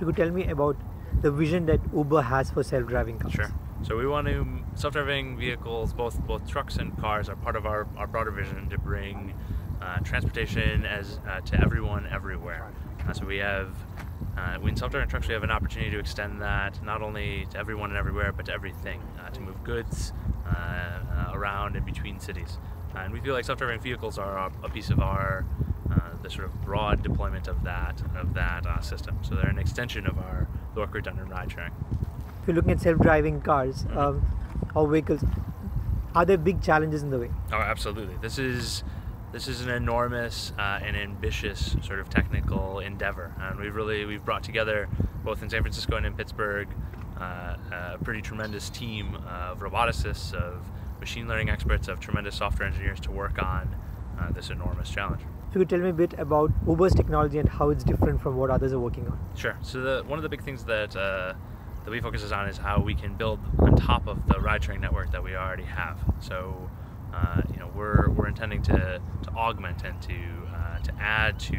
you could tell me about the vision that Uber has for self-driving cars. Sure. So we want to self-driving vehicles, both both trucks and cars, are part of our, our broader vision to bring uh, transportation as uh, to everyone everywhere. Uh, so we have uh, in self-driving trucks we have an opportunity to extend that not only to everyone and everywhere, but to everything uh, to move goods uh, around and between cities. and we feel like self-driving vehicles are a piece of our the sort of broad deployment of that of that system. So they're an extension of our work we've done in ride sharing. If you're looking at self-driving cars mm-hmm. um, or vehicles, are there big challenges in the way? Oh, absolutely. This is this is an enormous uh, and ambitious sort of technical endeavor, and we've really we've brought together both in San Francisco and in Pittsburgh uh, a pretty tremendous team of roboticists, of machine learning experts, of tremendous software engineers to work on uh, this enormous challenge. You could tell me a bit about Uber's technology and how it's different from what others are working on. Sure. So the, one of the big things that uh, that we focus on is how we can build on top of the ride-sharing network that we already have. So uh, you know, we're, we're intending to, to augment and to, uh, to add to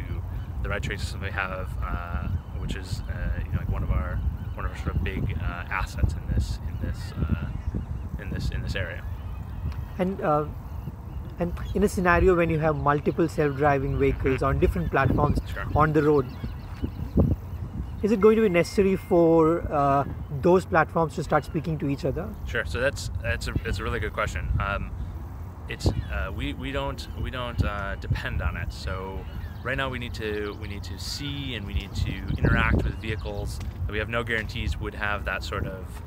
the ride trace system we have, uh, which is uh, you know, like one of our one of our sort of big uh, assets in this in this in this in this area. And and in a scenario when you have multiple self-driving vehicles on different platforms sure. on the road, is it going to be necessary for uh, those platforms to start speaking to each other? Sure. So that's that's a, that's a really good question. Um, it's uh, we, we don't we don't uh, depend on it. So right now we need to we need to see and we need to interact with vehicles that we have no guarantees would have that sort of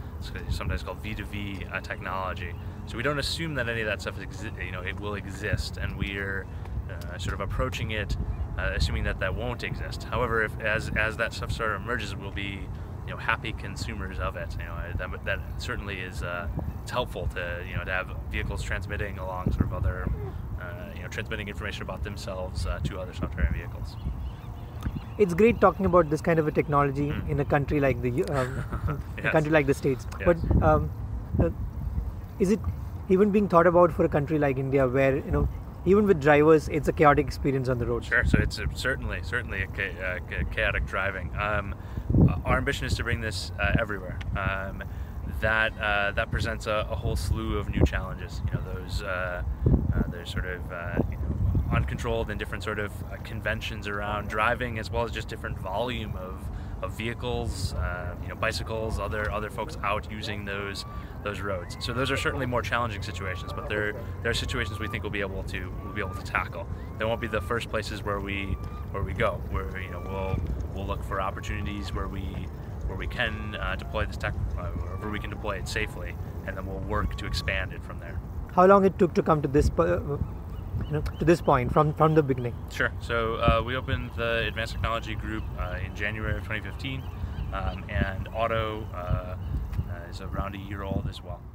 sometimes called V2V uh, technology. So we don't assume that any of that stuff you know it will exist, and we're uh, sort of approaching it uh, assuming that that won't exist. However, if as as that stuff sort of emerges, we'll be you know happy consumers of it. You know that, that certainly is uh, it's helpful to you know to have vehicles transmitting along sort of other uh, you know transmitting information about themselves uh, to other software and vehicles. It's great talking about this kind of a technology mm. in a country like the um, yes. a country like the states. Yes. But um, uh, is it even being thought about for a country like India, where you know even with drivers, it's a chaotic experience on the road. Sure. So it's a, certainly, certainly a, cha- uh, chaotic driving. Um, our ambition is to bring this uh, everywhere. Um, that uh, that presents a, a, whole slew of new challenges. You know, those uh, uh, there's sort of uh, you know, uncontrolled and different sort of conventions around driving, as well as just different volume of of vehicles, uh, you know, bicycles, other other folks out using those those roads. So those are certainly more challenging situations, but there there are situations we think we'll be able to we'll be able to tackle. They won't be the first places where we where we go. Where you know we'll we'll look for opportunities where we where we can uh, deploy this tech, uh, where we can deploy it safely, and then we'll work to expand it from there. How long it took to come to this uh, you know, to this point from from the beginning? Sure. So uh, we opened the Advanced Technology Group uh, in January of 2015, um, and Otto uh, is around a year old as well. Uh,